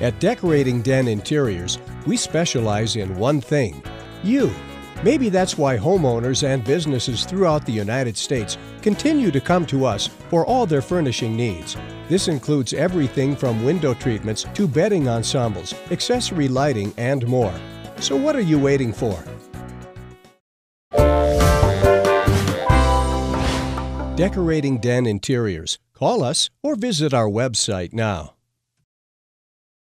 At Decorating Den Interiors, we specialize in one thing you. Maybe that's why homeowners and businesses throughout the United States continue to come to us for all their furnishing needs. This includes everything from window treatments to bedding ensembles, accessory lighting, and more. So, what are you waiting for? Decorating Den Interiors. Call us or visit our website now.